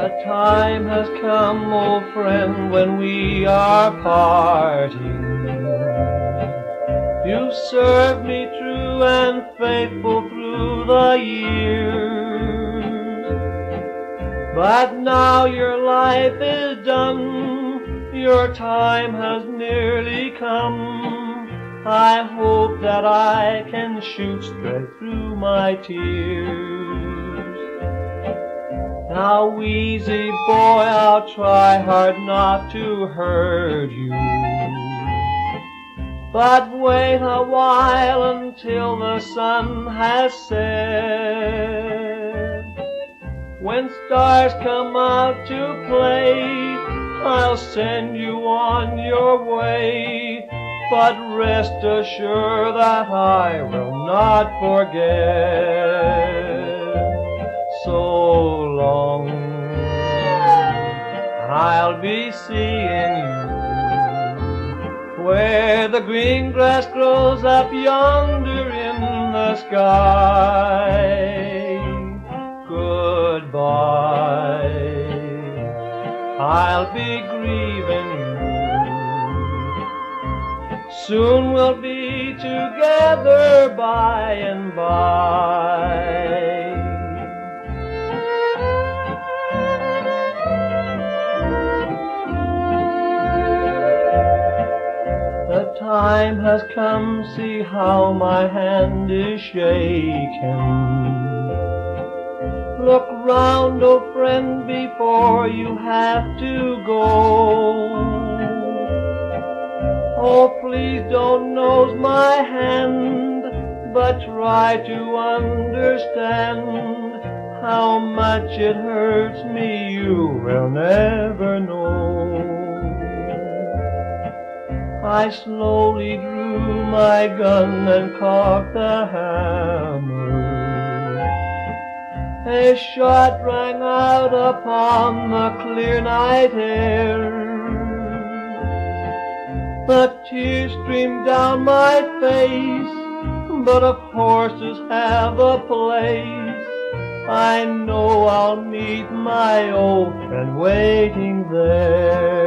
The time has come, old friend, when we are parting. You've served me true and faithful through the years. But now your life is done, your time has nearly come. I hope that I can shoot straight through my tears. Now, Wheezy boy, I'll try hard not to hurt you. But wait a while until the sun has set. When stars come out to play, I'll send you on your way. But rest assured that I will not forget. So long, and I'll be seeing you where the green grass grows up yonder in the sky. Goodbye, I'll be grieving. Soon we'll be together by and by. The time has come, see how my hand is shaking. Look round, oh friend, before you have to go. Oh, please don't nose my hand, but try to understand how much it hurts me, you will never know. I slowly drew my gun and cocked the hammer. A shot rang out upon the clear night air. The tears streamed down my face, but if horses have a place, I know I'll meet my old friend waiting there.